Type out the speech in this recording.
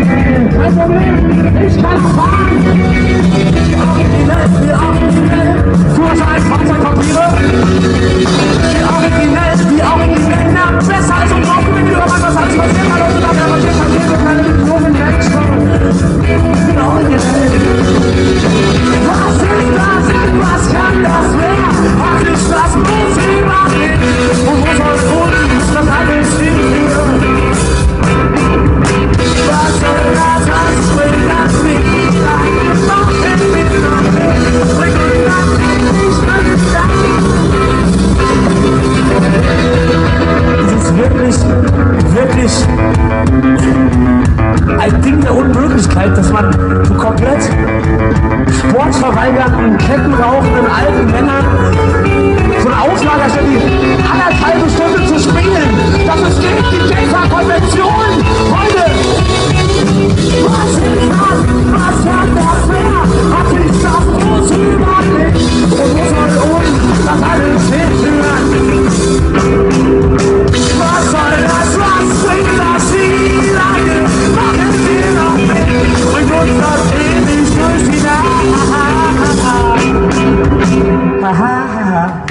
I believe it's time. Komplett sportverweigerten, kettenrauchenden alten Männern ha ha ha ha.